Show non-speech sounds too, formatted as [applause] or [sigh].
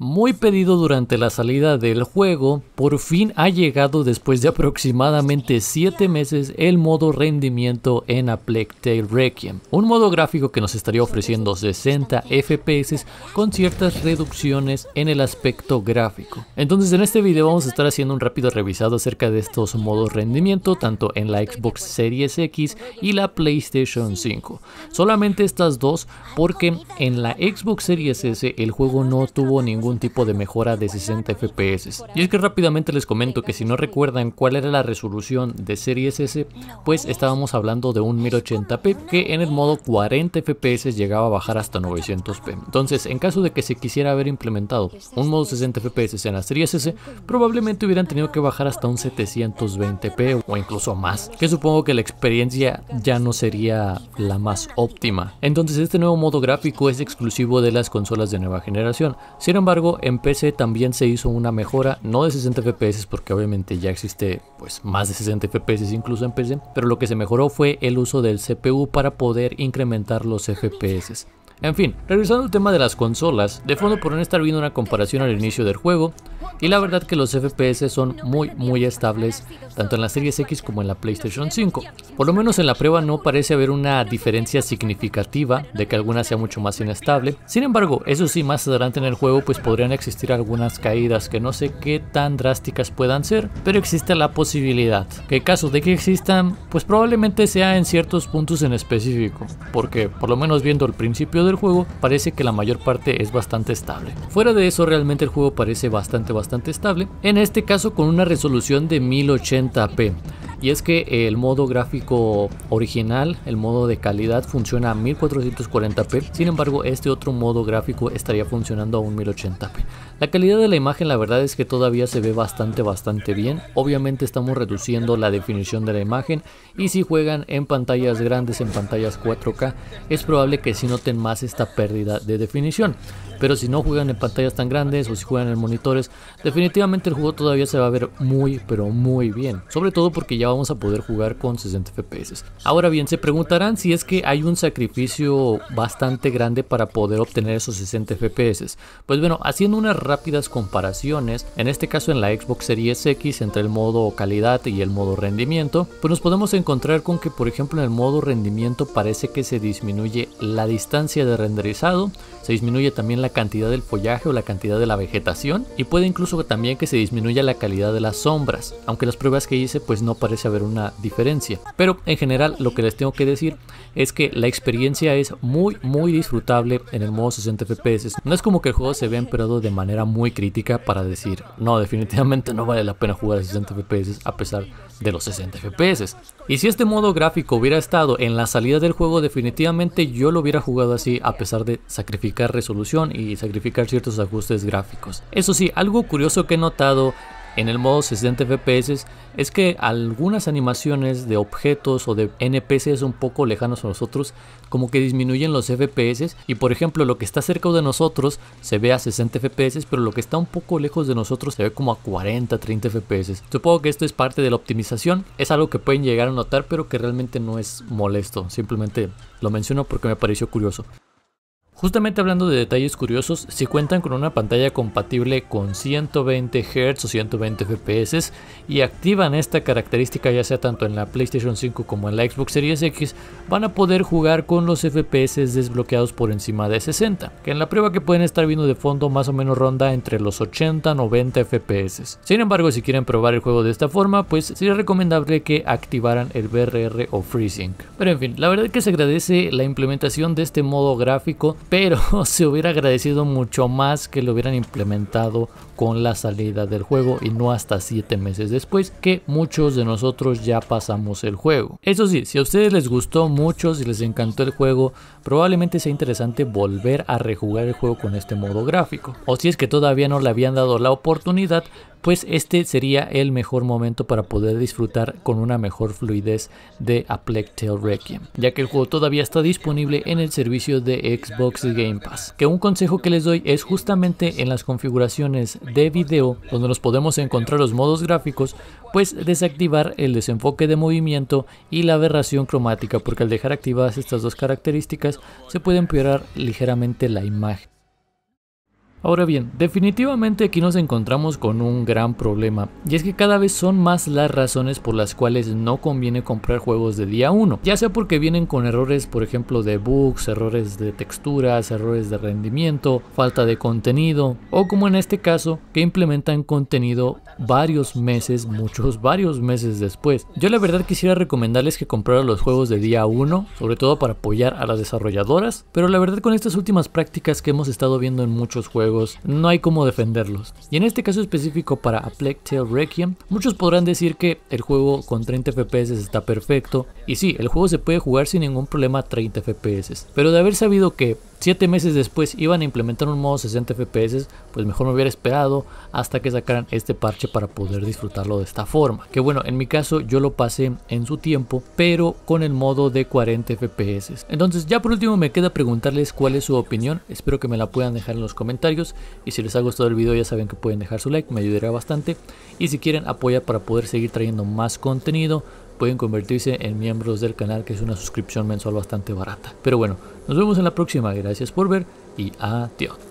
muy pedido durante la salida del juego, por fin ha llegado después de aproximadamente 7 meses el modo rendimiento en A Plague Requiem, un modo gráfico que nos estaría ofreciendo 60 FPS con ciertas reducciones en el aspecto gráfico. Entonces en este video vamos a estar haciendo un rápido revisado acerca de estos modos rendimiento tanto en la Xbox Series X y la PlayStation 5. Solamente estas dos porque en la Xbox Series S el juego no tuvo ningún tipo de mejora de 60 FPS. Y es que rápidamente les comento que si no recuerdan cuál era la resolución de Series S, pues estábamos hablando de un 1080p que en el modo 40 FPS llegaba a bajar hasta 900p. Entonces, en caso de que se quisiera haber implementado un modo 60 FPS en la Series S, probablemente hubieran tenido que bajar hasta un 720p o incluso más, que supongo que la experiencia ya no sería la más óptima. Entonces, este nuevo modo gráfico es exclusivo de las consolas de nueva generación. Sin embargo, en PC también se hizo una mejora, no de 60 FPS porque obviamente ya existe pues más de 60 FPS incluso en PC, pero lo que se mejoró fue el uso del CPU para poder incrementar los FPS. En fin, regresando al tema de las consolas, de fondo podrán estar viendo una comparación al inicio del juego, y la verdad que los FPS son muy muy estables tanto en la Series X como en la PlayStation 5. Por lo menos en la prueba no parece haber una diferencia significativa de que alguna sea mucho más inestable. Sin embargo, eso sí, más adelante en el juego pues podrían existir algunas caídas que no sé qué tan drásticas puedan ser, pero existe la posibilidad que caso de que existan, pues probablemente sea en ciertos puntos en específico, porque por lo menos viendo el principio del juego parece que la mayor parte es bastante estable. Fuera de eso realmente el juego parece bastante bastante estable, en este caso con una resolución de 1080p. Y es que el modo gráfico original, el modo de calidad, funciona a 1440p. Sin embargo, este otro modo gráfico estaría funcionando a un 1080p. La calidad de la imagen la verdad es que todavía se ve bastante bastante bien. Obviamente estamos reduciendo la definición de la imagen y si juegan en pantallas grandes, en pantallas 4K, es probable que si noten más esta pérdida de definición. Pero si no juegan en pantallas tan grandes o si juegan en monitores, definitivamente el juego todavía se va a ver muy pero muy bien. Sobre todo porque ya vamos a poder jugar con 60 FPS. Ahora bien, se preguntarán si es que hay un sacrificio bastante grande para poder obtener esos 60 FPS. Pues bueno, haciendo unas rápidas comparaciones, en este caso en la Xbox Series X entre el modo calidad y el modo rendimiento, pues nos podemos encontrar con que por ejemplo en el modo rendimiento parece que se disminuye la distancia de renderizado, se disminuye también la cantidad del follaje o la cantidad de la vegetación y puede incluso también que se disminuya la calidad de las sombras, aunque las pruebas que hice pues no parece haber una diferencia. Pero en general lo que les tengo que decir es que la experiencia es muy muy disfrutable en el modo 60 FPS. No es como que el juego se vea empeorado de manera muy crítica para decir, no, definitivamente no vale la pena jugar a 60 FPS a pesar de los 60 FPS. Y si este modo gráfico hubiera estado en la salida del juego, definitivamente yo lo hubiera jugado así a pesar de sacrificar resolución y sacrificar ciertos ajustes gráficos. Eso sí, algo curioso que he notado en el modo 60 FPS es que algunas animaciones de objetos o de NPCs un poco lejanos a nosotros como que disminuyen los FPS y por ejemplo lo que está cerca de nosotros se ve a 60 FPS pero lo que está un poco lejos de nosotros se ve como a 40 30 FPS supongo que esto es parte de la optimización. Es algo que pueden llegar a notar pero que realmente no es molesto. Simplemente lo menciono porque me pareció curioso Justamente hablando de detalles curiosos, si cuentan con una pantalla compatible con 120 Hz o 120 FPS y activan esta característica ya sea tanto en la PlayStation 5 como en la Xbox Series X, van a poder jugar con los FPS desbloqueados por encima de 60, que en la prueba que pueden estar viendo de fondo más o menos ronda entre los 80-90 FPS. Sin embargo, si quieren probar el juego de esta forma, pues sería recomendable que activaran el BRR o FreeSync. Pero en fin, la verdad es que se agradece la implementación de este modo gráfico pero [laughs] se hubiera agradecido mucho más que lo hubieran implementado con la salida del juego y no hasta 7 meses después que muchos de nosotros ya pasamos el juego. Eso sí, si a ustedes les gustó mucho, si les encantó el juego, probablemente sea interesante volver a rejugar el juego con este modo gráfico. O si es que todavía no le habían dado la oportunidad, pues este sería el mejor momento para poder disfrutar con una mejor fluidez de A Plague Requiem, ya que el juego todavía está disponible en el servicio de Xbox Game Pass. Que un consejo que les doy es justamente en las configuraciones de video, donde nos podemos encontrar los modos gráficos, pues desactivar el desenfoque de movimiento y la aberración cromática, porque al dejar activadas estas dos características se puede empeorar ligeramente la imagen. Ahora bien, definitivamente aquí nos encontramos con un gran problema, y es que cada vez son más las razones por las cuales no conviene comprar juegos de día 1, ya sea porque vienen con errores, por ejemplo, de bugs, errores de texturas, errores de rendimiento, falta de contenido, o como en este caso, que implementan contenido varios meses, muchos, varios meses después. Yo la verdad quisiera recomendarles que compraran los juegos de día 1, sobre todo para apoyar a las desarrolladoras, pero la verdad con estas últimas prácticas que hemos estado viendo en muchos juegos, no hay cómo defenderlos. Y en este caso específico para A Plague Tale Requiem, muchos podrán decir que el juego con 30 FPS está perfecto, y sí, el juego se puede jugar sin ningún problema a 30 FPS, pero de haber sabido que 7 meses después iban a implementar un modo 60 FPS, pues mejor me hubiera esperado hasta que sacaran este parche para poder disfrutarlo de esta forma. Que bueno, en mi caso yo lo pasé en su tiempo, pero con el modo de 40 FPS. Entonces ya por último me queda preguntarles cuál es su opinión, espero que me la puedan dejar en los comentarios y si les ha gustado el video ya saben que pueden dejar su like, me ayudaría bastante y si quieren apoya para poder seguir trayendo más contenido pueden convertirse en miembros del canal que es una suscripción mensual bastante barata. Pero bueno, nos vemos en la próxima, gracias por ver y adiós.